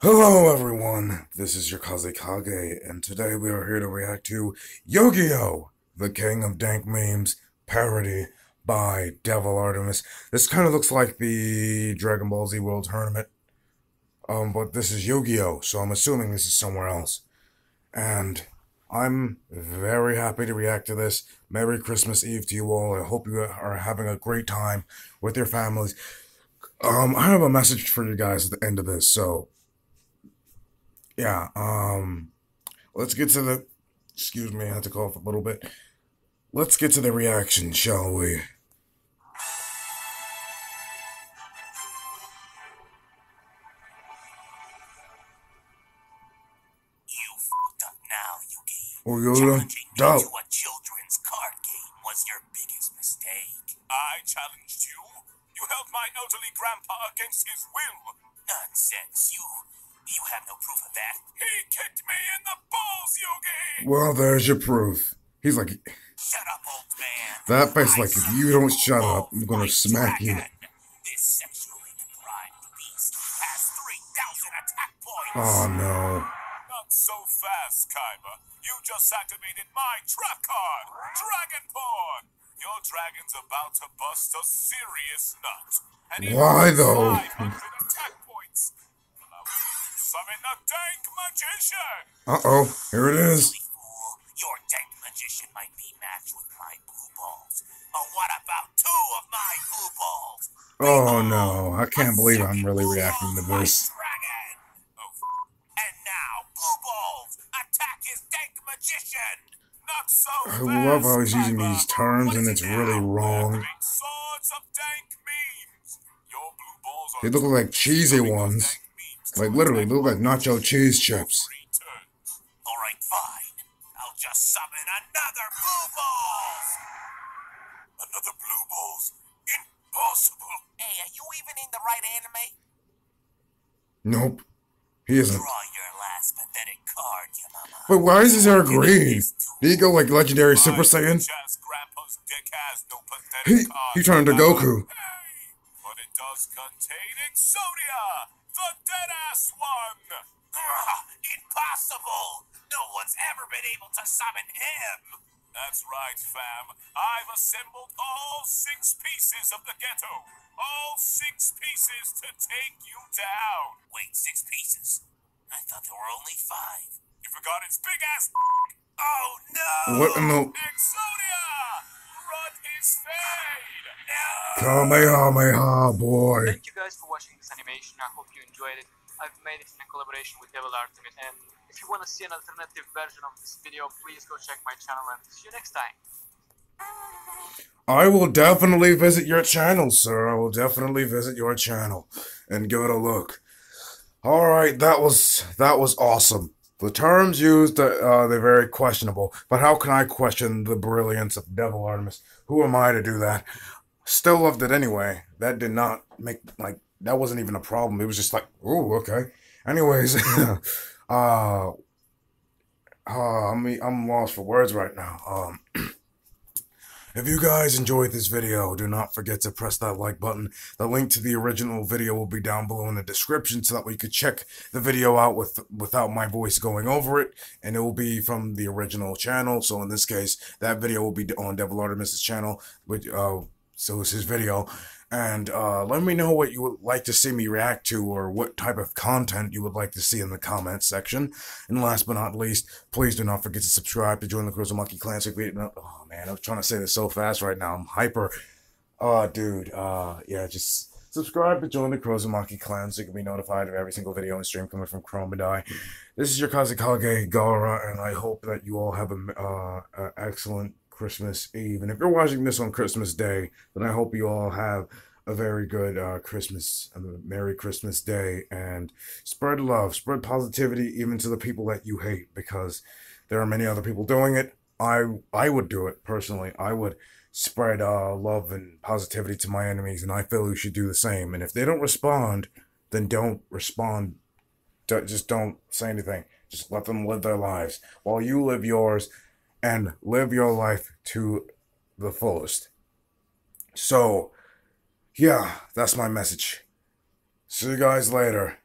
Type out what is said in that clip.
Hello everyone, this is your Kazekage, and today we are here to react to Yu-Gi-Oh! The King of Dank Memes parody by Devil Artemis. This kind of looks like the Dragon Ball Z World Tournament, um, but this is Yu-Gi-Oh! So I'm assuming this is somewhere else. And I'm very happy to react to this. Merry Christmas Eve to you all. I hope you are having a great time with your families. Um, I have a message for you guys at the end of this, so yeah, um, let's get to the. Excuse me, I had to cough a little bit. Let's get to the reaction, shall we? You fucked up now, Yugi. Oh, Challenging me to a children's card game was your biggest mistake. I challenged you. You held my elderly grandpa against his will. Nonsense. You you have no proof of that. He kicked me in the balls, Yugi! Well, there's your proof. He's like... Shut up, old man. That face like, if you don't shut up, I'm gonna smack you. This sexually deprived beast has 3,000 attack points. Oh, no. Not so fast, Kaiba. You just activated my trap card, Dragon Porn. Your dragon's about to bust a serious nut. Why, though? Summon the Dank Magician! Uh-oh, here it is. Your Dank Magician might be matched with my blue balls. But what about two of my blue balls? Oh no, I can't believe I'm really reacting to this. Oh, and now, blue balls, attack his Dank Magician! Not so I love how he's using these terms and it's really wrong. They look like cheesy ones. Like literally, look like nacho cheese chips. Alright, fine. I'll just summon another blue balls! Another blue balls? Impossible! Hey, are you even in the right anime? Nope. He isn't. Draw your last pathetic card, Yamama. But why is his hair green? Did he go like legendary Super Saiyan? He, he turned to Goku. Hey, but it does contain Exodia! The dead-ass one! Ugh, impossible! No one's ever been able to summon him! That's right, fam. I've assembled all six pieces of the ghetto. All six pieces to take you down. Wait, six pieces? I thought there were only five. You forgot its big ass. Oh no! What in the? Exodia! Run his fade! No! Kamehameha, boy. Thank you guys for watching animation. I hope you enjoyed it. I've made it in collaboration with Devil Artemis, and if you want to see an alternative version of this video, please go check my channel and see you next time. I will definitely visit your channel, sir. I will definitely visit your channel and give it a look. All right, that was that was awesome. The terms used, uh, they're very questionable. But how can I question the brilliance of Devil Artemis? Who am I to do that? Still loved it anyway. That did not make like that wasn't even a problem. It was just like, oh, okay. Anyways, uh, uh, I mean, I'm lost for words right now. Um, if you guys enjoyed this video, do not forget to press that like button. The link to the original video will be down below in the description so that we could check the video out with without my voice going over it. And it will be from the original channel. So in this case, that video will be on Devil Artemis' channel, which, uh, so it's his video. And uh, let me know what you would like to see me react to or what type of content you would like to see in the comments section. And last but not least, please do not forget to subscribe to join the Crystal Monkey Clan. So you, oh man, I'm trying to say this so fast right now. I'm hyper. Oh, dude. Uh, yeah, just subscribe to join the Chrozumaki clan so you can be notified of every single video and stream coming from Chromedai. This is your Kazekage Gaara, and I hope that you all have an uh, excellent Christmas Eve. And if you're watching this on Christmas Day, then I hope you all have a very good uh, Christmas, a Merry Christmas Day, and spread love, spread positivity even to the people that you hate, because there are many other people doing it. I I would do it personally. I would spread uh, love and positivity to my enemies, and I feel you should do the same. And if they don't respond, then don't respond. Just don't say anything. Just let them live their lives while you live yours and live your life to the fullest. So, yeah, that's my message. See you guys later.